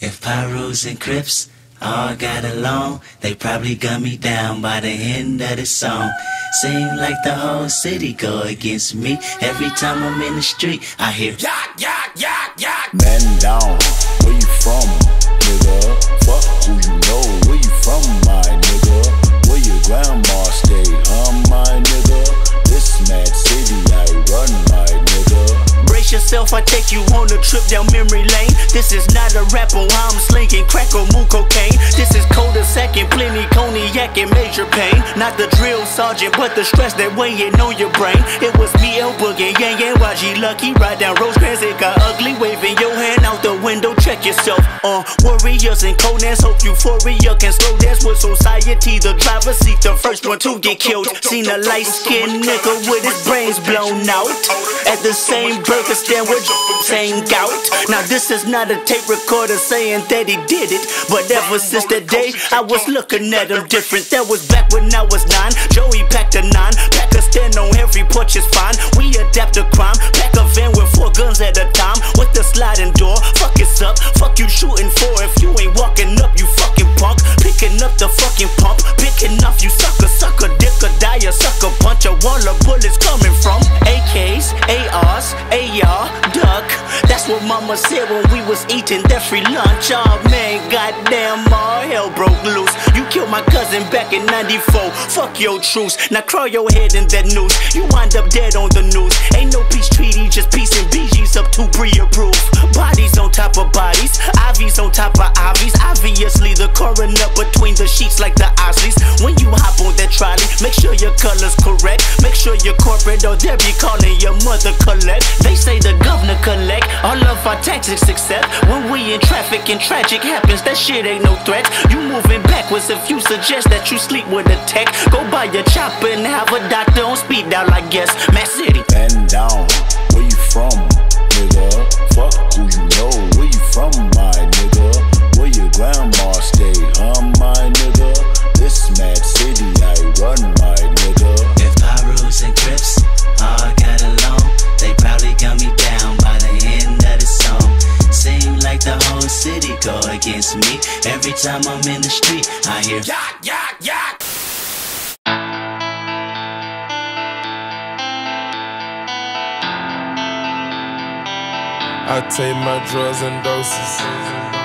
If Pirus and Crips all got along, they probably gun me down by the end of the song. Seem like the whole city go against me. Every time I'm in the street, I hear yak, yak, yak, yak. Man down, where you from, nigga? Fuck who you know, where you from, my nigga? Where your grandma stay, take you on a trip down memory lane. This is not a rap while I'm slinging crack or moon cocaine. This is cold second, plenty cognac and major pain. Not the drill sergeant, but the stress that weighing on your brain. It was me, El Boogie, Yang Yang, YG Lucky. Ride down Rosecrans, it got ugly. Waving your yourself. Uh, warriors and conans, hope euphoria can slow dance with society. The driver seat, the first one to get killed. Seen a light skinned nigga with his brains blown out. At the same burger stand with same gout. Now, this is not a tape recorder saying that he did it. But ever since that day, I was looking at him different. That was back when I was nine. Joey packed a nine. Pack a stand on every porch is fine. We adapt to crime. Pack a van with four guns at a time. With the sliding door. Fuck it's up. Fuck you shooting for. If you ain't walking up, you fucking punk. Picking up the fucking pump. Picking off you sucker, sucker, dick or die, a sucker punch. A wall of bullets coming from AKs, ARs, AR, duck. That's what mama said when we was eating that free lunch. Oh man, goddamn, all hell broke loose. Killed my cousin back in 94. Fuck your truce. Now crawl your head in that noose. You wind up dead on the news. Ain't no peace treaty, just peace and BG's up to pre-approved. Bodies on top of bodies, IVs on top of IVs. Obviously, the coroner between the sheets like the Isleys. When you hop on that trolley, make sure your color's correct. Make sure you're corporate or they'll be calling your mother collect. They say the governor collect all of our taxes except when we in traffic and tragic happens. That shit ain't no threat. You moving backwards if you suggest that you sleep with a tech. Go buy your chopper and have a doctor on speed dial, I guess. Mass City. Bend down, where you from, nigga? Fuck who you know, where you from, my nigga? Where your grandma stay, huh, my nigga? This mad city I run, my nigga. If Pirus and Crips all got along, they probably gun me down by the end of the song. Seem like the whole city go against me. Every time I'm in the street, I hear yak, yak, yak. I take my drugs and doses.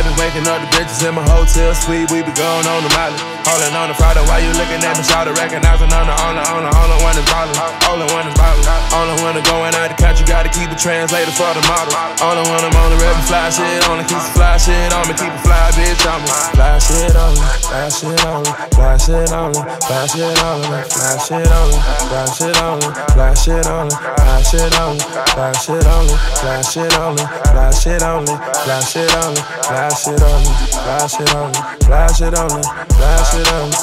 I been waking up the bitches in my hotel suite. We be going on the molly. Holding on the Friday while you looking at me, shout to recognizing on the only, only, only one is ballin'. Only one is ballin'. Only one is going out the country, gotta keep a translator for the model. Only one I'm on the rep fly shit on me, keep the fly shit on me, keep a fly bitch on me. Fly shit on me, fly shit on me, fly shit on me, fly shit on me, fly shit on me, fly shit on me, fly shit on me, fly shit on me, fly shit on me, fly shit on me, fly shit on me, fly shit on me, fly shit on me, fly shit on me, fly shit on me, fly shit on me,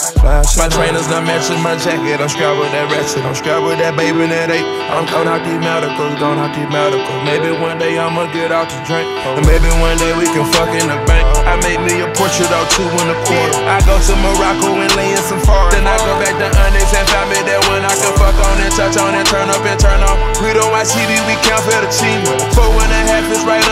My trainers done matching my jacket, I'm strapped with that ratchet, I'm strapped with that baby in that eight. I'm going out these medicals, going out these medicals. Maybe one day I'ma get out to drink, and maybe one day we can fuck in the bank. I made me a portrait or two in a quarter. I go to Morocco and lay in some foreign. Then I go back to Onyx and find me that one I can fuck on and touch on and turn up and turn off. We don't watch TV, we count for the team. Four and a half is right.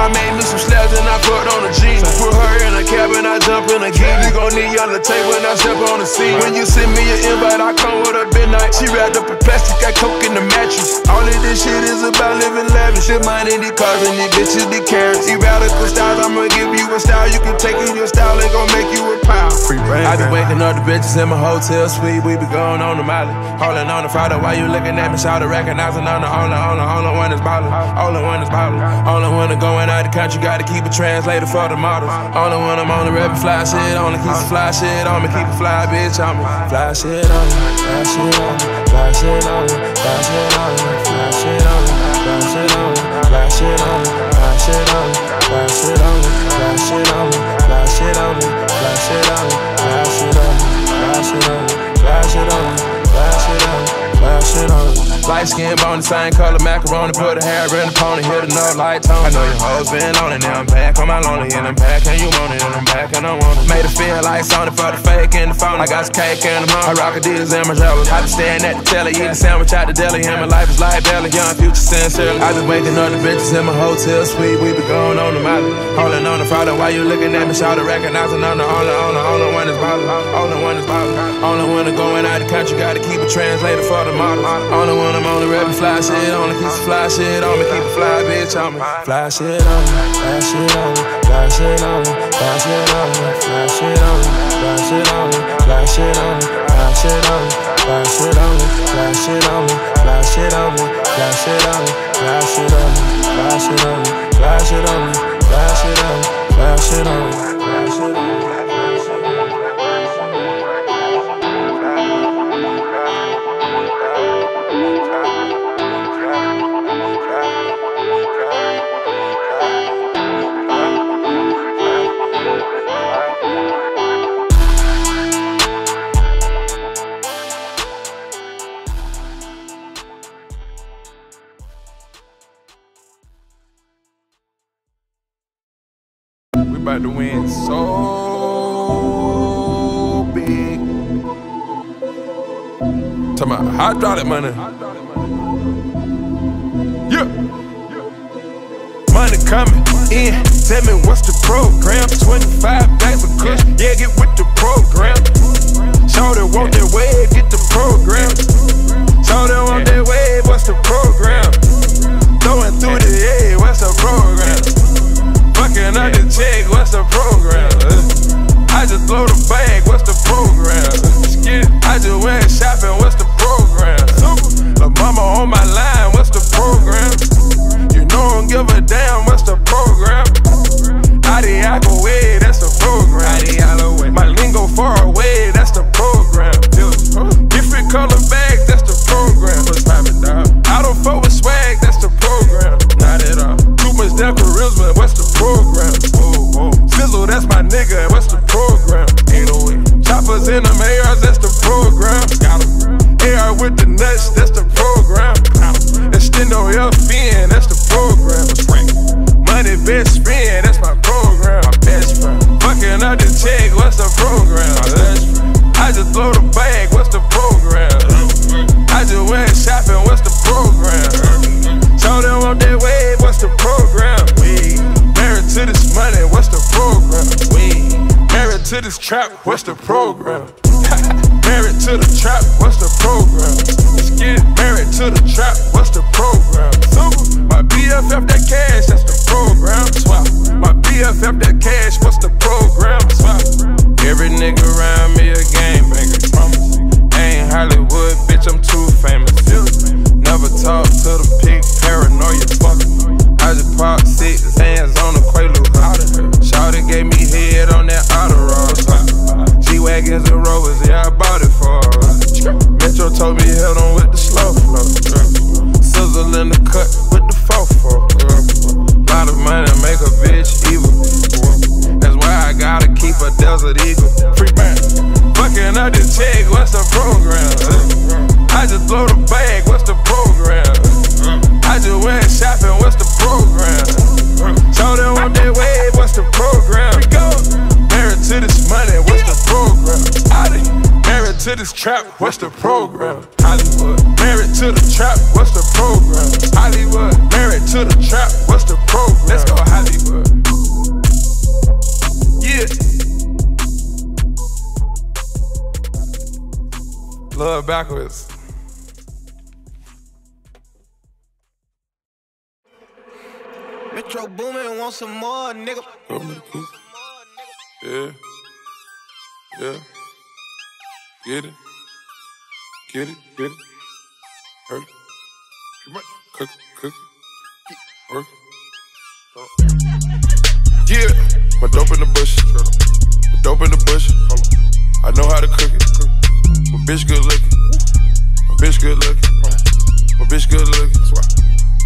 I made me some slabs and I put on a jeans. Put her in a cabin, I jump in a gear. You gon' need on the table when I step on the scene. When you send me an invite, I come with a midnight. She wrapped up in plastic, got coke in the mattress. All of this shit is about living lavish. Mind in these cars and these bitches, the carrots. These radical styles, I'ma give you a style. You can take in your style and gon' make you a pile. I be waking up the bitches in my hotel suite. We be going on the molly. Holding on the Friday while you looking at me. Shout recognizing on the only, only, only one is ballin'. Only one is ballin'. Only one that going out the country. Gotta keep a translator for the models. Only one I'm on the rep fly shit. Only keep some fly shit on me. Keep a fly bitch on me. Fly shit on me. Fly shit on me. Fly shit on me. Fly shit on me. Fly shit on me. Fly shit on me. Fly shit on me. Fly shit on me. Fly shit on me. Fly shit on me. Fly shit on me. Flash it up! flash it up! flash it up! flash it up! flash it up! Fly shit on light skin, bone the same color macaroni. Put a hair in the pony, hit another light tone. I know your hoes been on it, now I'm back on my lonely, and I'm back, and you want it, and I'm back, and I want it. Made it feel like Sony for the fake in the phone. I got some cake in the mouth. I rock a Adidas and Margiela. I been staring at the telly, eating sandwich out the deli, and my life is like belly. Young future sincerely. I been waking up the bitches in my hotel suite. We been going on the mile, holding on the Friday. Why you looking at me? Shout recognizing I'm the only, only, only one that's ballin'. Only one that's ballin'. Only one that's going out the country. Gotta keep a translator for the model. Only one I'm only rapping fly shit. Only keep some fly shit on me. Keep a fly bitch on me. Fly shit on me. Fly shit on me. Fly shit on me. Fly shit on me. Fly shit on me. Fly shit on me. Fly shit on me. Fly shit on me. Fly shit on me. Fly shit on me. Fly shit on me. Fly shit on me. Fly shit on me. Fly shit on me. Fly shit on me. Fly shit on me. Fly shit on me. Fly shit on me. About to win so big. Talking about hydraulic money. Yeah. Money coming in. Tell me what's the program? 25 bags of kush. Yeah, get with the program. Shorty want that wave, get the program. Shorty want that wave, what's the program? Throwing through the air, what's the program? Fucking out the check, just throw the bag, what's the program? I just went shopping, what's the program? The mama on my line, what's the program? You know I don't give a damn, what's the program? Adiago way, that's the program. My lingo far away, that's the program. Best friend, that's my program. My best friend. Fucking out the check, what's the program? My best friend. I just throw the bag, what's the program? I just went shopping, what's the program? Show them on that wave, what's the program? We married to this money, what's the program? We married to this trap, what's the program? married to the trap, what's the program? Let's get. Married to the trap, what's the program? My BFF that cash, that's the program. Swap. My BFF that cash, what's the program? Swap. Every nigga around me a game banger. Ain't Hollywood, bitch, I'm too famous. Never talk desert eagle. Free man. Fucking out the check, what's the program? I just throw the bag, what's the program? I just went shopping, what's the program? Show them on that wave, what's the program? Married to this money, what's the program? Married to this trap, what's the program? Hollywood. Married to the trap, what's the program? Hollywood. Married to the trap, what's the program? Let's go Hollywood. Yeah. Love backwards. Metro Boomin want some more, nigga. Yeah. Yeah. Get it. Get it. Get it. Hurt. Cook. Cook. Work. Yeah. My dope in the bush. My dope in the bush. I know how to cook it. My bitch good looking. My bitch good looking. My bitch good looking.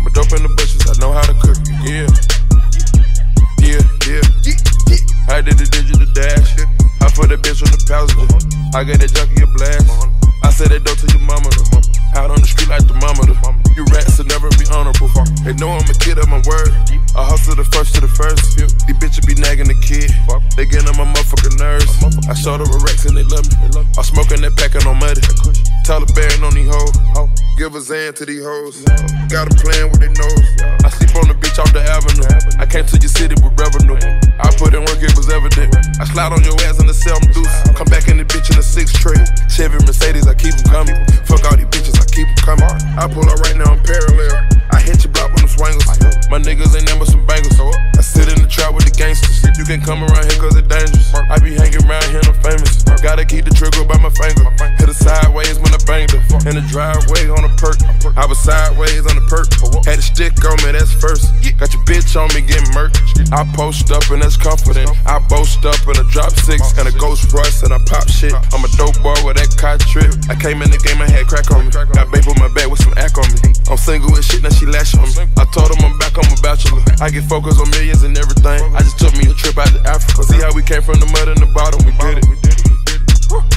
My dope in the bushes. I know how to cook. Yeah. Yeah, yeah. I did the digital dash. I put that bitch on the passenger. I got that junkie a blast. I said that dope to your mama. Out on the street like the mama. get up my word. I hustle the first to the first. These bitches be nagging the kid. They getting on my nerves. I showed up a Rex and they love me. I'm smoking that packin' on muddy. Taliban on these hoes. Give a Xan to these hoes. Got a plan with their nose. I sleep on the beach off the avenue. I came to your city with revenue. I put in work, it was evident. I slide on your ass in the self deuce. Come back in the bitch in a six tray. Chevy Mercedes, I keep them coming. Fuck all these bitches, I keep them coming. I pull up right now, In the driveway on a perk. I was sideways on the perk. Had a stick on me, that's first. Got your bitch on me getting murked. I post up and that's confident. I boast up in a drop six and a ghost rush and I pop shit. I'm a dope boy with that car trip. I came in the game, and had crack on me. Got babe on my back with some act on me. I'm single with shit, now she lash on me. I told him I'm back, I'm a bachelor. I get focused on millions and everything. I just took me a trip out to Africa. See how we came from the mud and the bottom, we did it.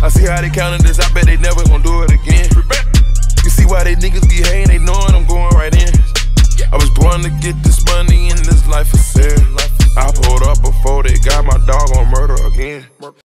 I see how they counted this, I bet they never gon' do it again. You see why they niggas be hating, they knowin' I'm going right in. I was born to get this money and this life is sad. I pulled up before they got my dog on murder again.